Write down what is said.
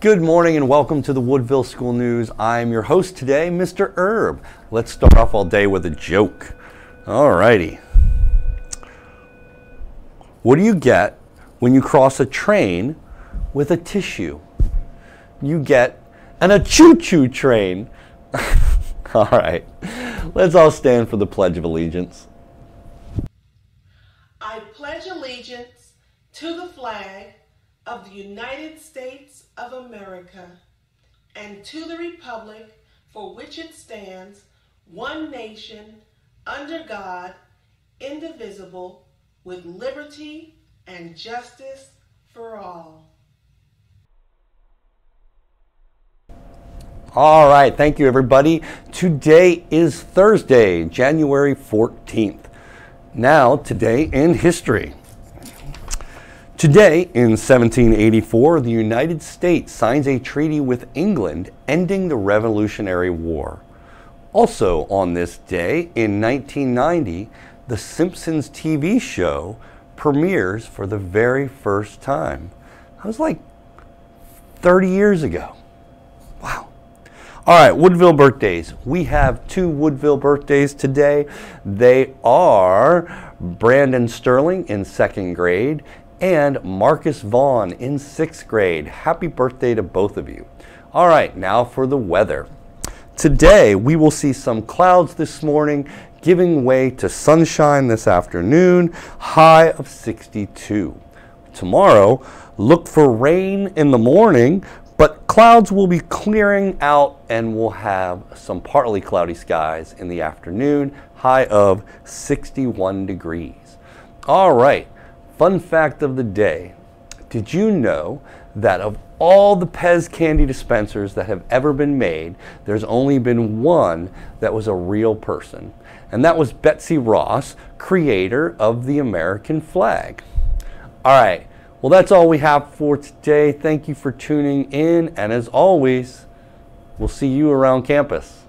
Good morning and welcome to the Woodville School News. I'm your host today, Mr. Herb. Let's start off all day with a joke. Alrighty. What do you get when you cross a train with a tissue? You get an a choo-choo train. all right. Let's all stand for the Pledge of Allegiance. I pledge allegiance to the flag of the United States of America and to the republic for which it stands, one nation, under God, indivisible, with liberty and justice for all. All right, thank you everybody. Today is Thursday, January 14th. Now, today in history. Today, in 1784, the United States signs a treaty with England ending the Revolutionary War. Also on this day, in 1990, The Simpsons TV show premieres for the very first time. That was like 30 years ago. Wow. All right, Woodville birthdays. We have two Woodville birthdays today. They are Brandon Sterling in second grade and Marcus Vaughn in sixth grade. Happy birthday to both of you. All right, now for the weather. Today, we will see some clouds this morning, giving way to sunshine this afternoon, high of 62. Tomorrow, look for rain in the morning, but clouds will be clearing out and we'll have some partly cloudy skies in the afternoon, high of 61 degrees. All right, Fun fact of the day. Did you know that of all the Pez candy dispensers that have ever been made, there's only been one that was a real person? And that was Betsy Ross, creator of the American flag. All right, well, that's all we have for today. Thank you for tuning in. And as always, we'll see you around campus.